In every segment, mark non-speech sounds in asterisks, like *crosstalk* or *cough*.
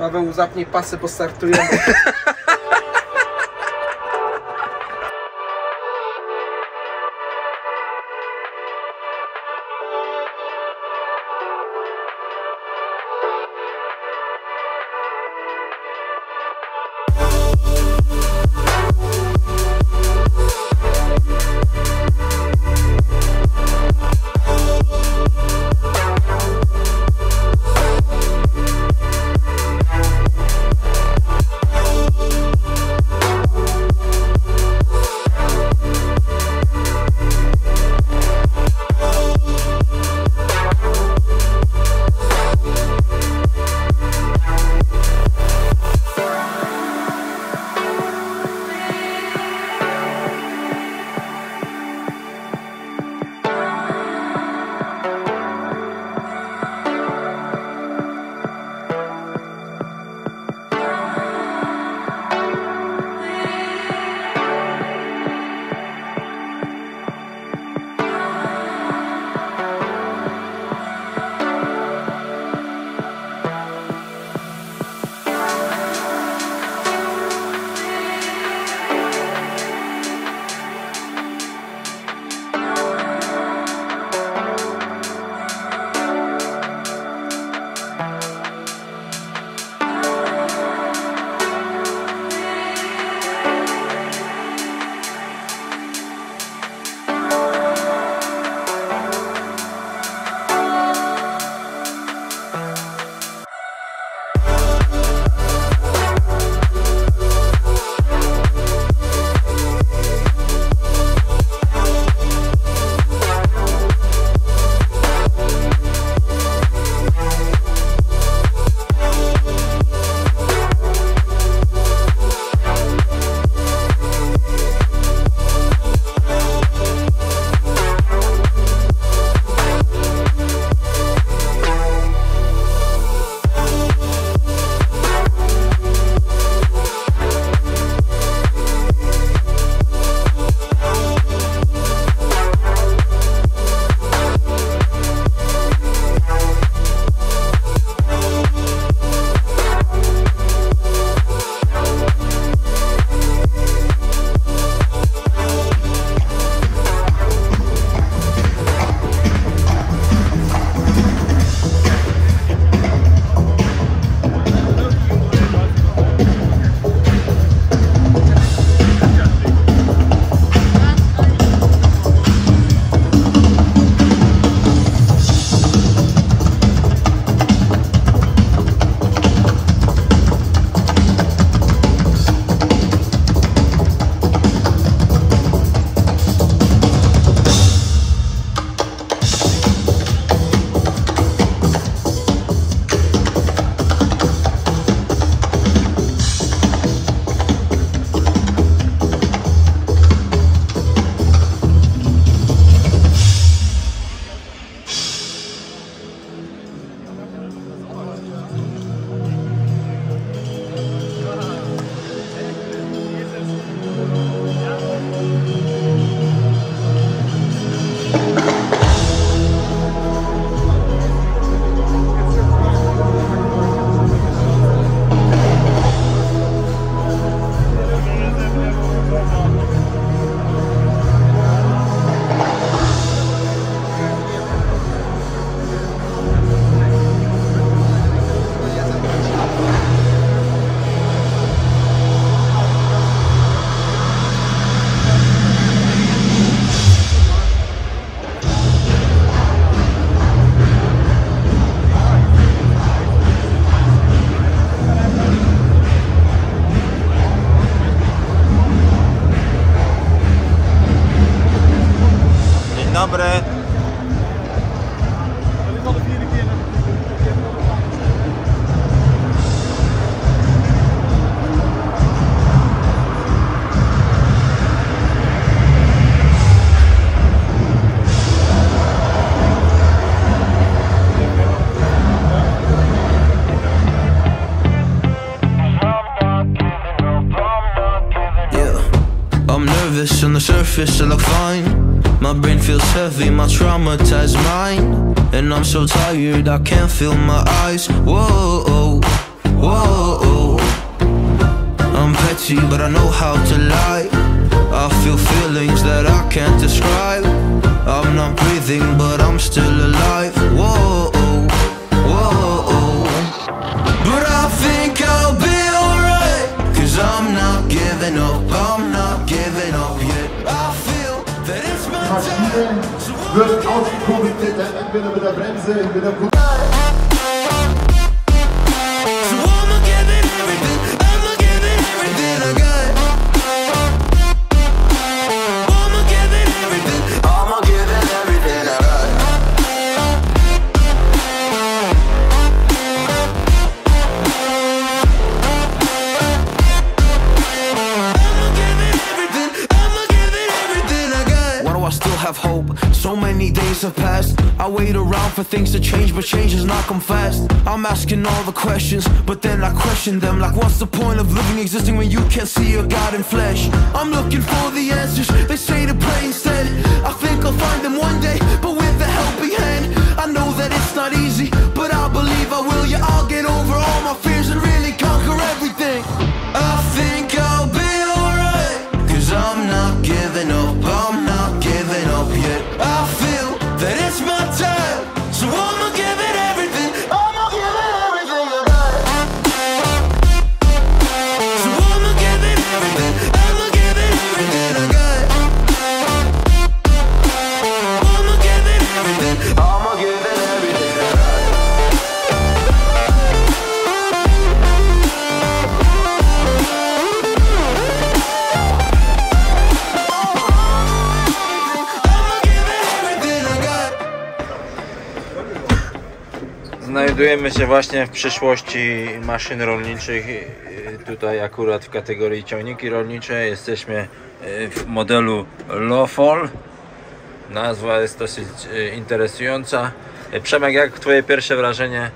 Paweł, zapnij pasy, bo startujemy. *laughs* I'm nervous on the surface, I look fine. My brain feels heavy, my traumatized mind. And I'm so tired, I can't feel my eyes. Whoa, whoa. easy, but I know how to lie. I feel feelings that I can't describe. I'm not breathing, but I'm still alive. Whoa, whoa. But I think I'll be alright. Cause I'm not giving up, I'm not Maschine wird ausgekurbelt, entweder mit der Bremse, entweder mit der I still have hope? So many days have passed. I wait around for things to change, but change has not come fast. I'm asking all the questions, but then I question them. Like, what's the point of living, existing when you can't see your God in flesh? I'm looking for the answers. They say to pray instead. I think I'll find them one day, but Znajdujemy się właśnie w przyszłości maszyn rolniczych. y, Tutaj akurat w kategorii ciągniki rolnicze. Jesteśmy y, w modelu Lofol. Nazwa jest dosyć y, interesująca. Przemek, jak twoje pierwsze wrażenie?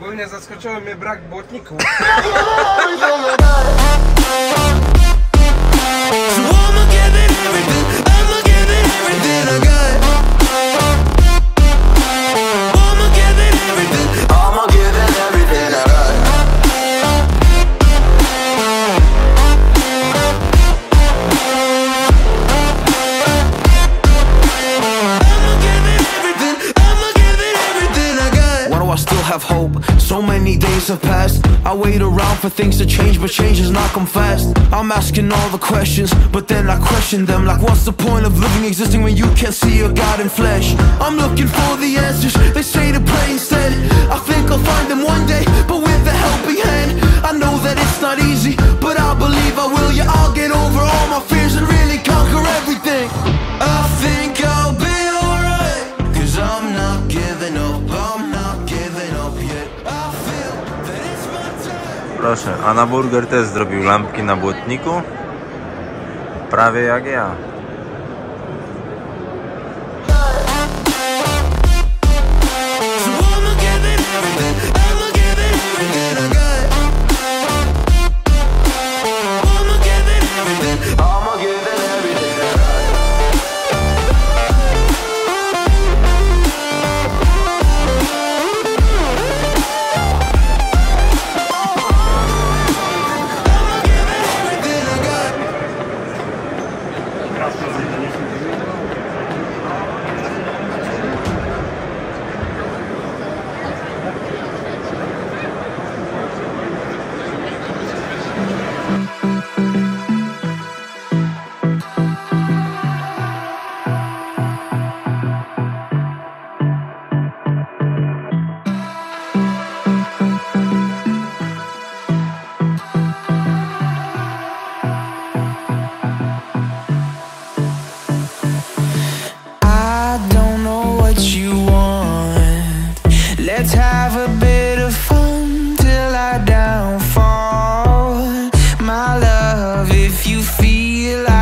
Ogólnie zaskoczyło mnie brak błotników. *laughs* for things to change, but change has not come fast. I'm asking all the questions, but then I question them. Like, what's the point of living, existing when you can't see your God in flesh? I'm looking for the answers. They say to pray instead. I think I'll find them one day, a na burger też zrobił lampki na błotniku. Prawie jak ja.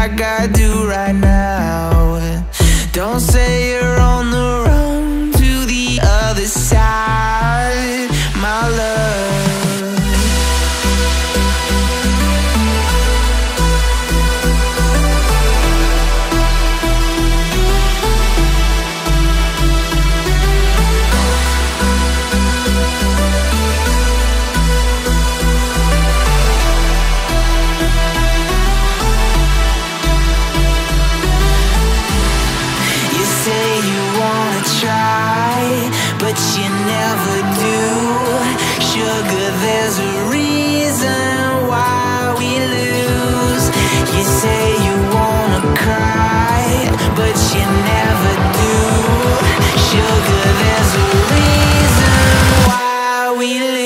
like I do right now we live.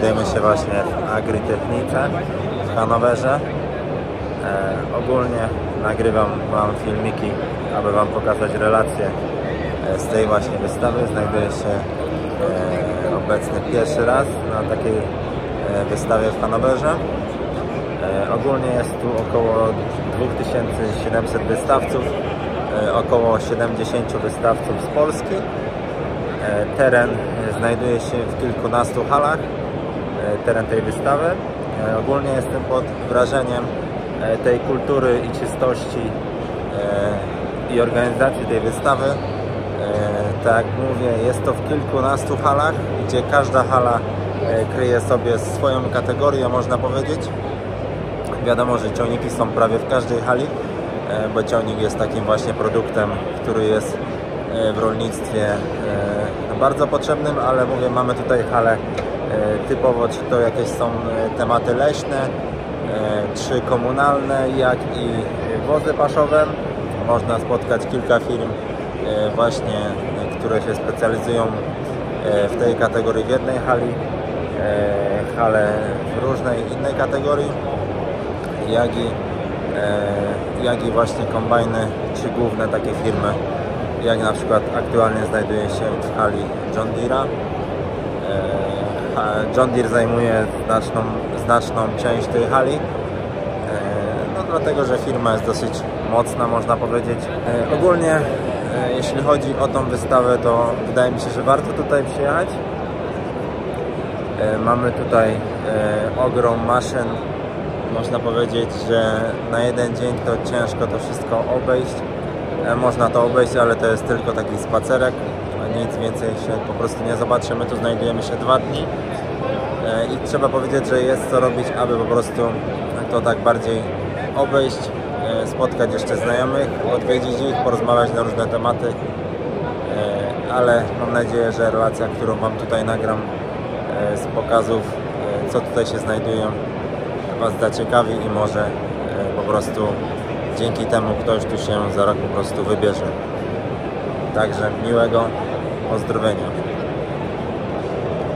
Znajdujemy się właśnie w Agritechnice w Hanowerze. E, ogólnie nagrywam Wam filmiki, aby Wam pokazać relacje e, z tej właśnie wystawy. Znajduję się e, obecny pierwszy raz na takiej e, wystawie w Hanowerze. E, ogólnie jest tu około 2700 wystawców, e, około 70 wystawców z Polski. Teren znajduje się w kilkunastu halach, teren tej wystawy. E, Ogólnie jestem pod wrażeniem e, tej kultury i czystości e, i organizacji tej wystawy. Tak jak mówię, jest to w kilkunastu halach, gdzie każda hala kryje sobie swoją kategorię, można powiedzieć. Wiadomo, że ciągniki są prawie w każdej hali, bo ciągnik jest takim właśnie produktem, który jest w rolnictwie bardzo potrzebnym, ale mówię, mamy tutaj halę typowo, czy to jakieś są e, tematy leśne, e, czy komunalne, jak i wozy paszowe. Można spotkać kilka firm e, właśnie, e, które się specjalizują e, w tej kategorii w jednej hali, e, hale w różnej innej kategorii jak i, e, jak i właśnie kombajny, czy główne takie firmy, jak na przykład aktualnie znajduje się w hali John Deere'a. John Deere zajmuje znaczną, znaczną część tej hali, e, no dlatego, że firma jest dosyć mocna, można powiedzieć. E, ogólnie, e, jeśli chodzi o tą wystawę, to wydaje mi się, że warto tutaj przyjechać. Mamy tutaj ogrom maszyn. Można powiedzieć, że na jeden dzień to ciężko to wszystko obejść. Można to obejść, ale to jest tylko taki spacerek. Nic więcej się po prostu nie zobaczy. My tu znajdujemy się dwa dni. E, I trzeba powiedzieć, że jest co robić, aby po prostu to tak bardziej obejść, e, spotkać jeszcze znajomych, odwiedzić ich, porozmawiać na różne tematy. E, Ale mam nadzieję, że relacja, którą Wam tutaj nagram z pokazów, co tutaj się znajdują, Was zaciekawi i może po prostu dzięki temu ktoś tu się za rok po prostu wybierze. Także miłego pozdrowienia.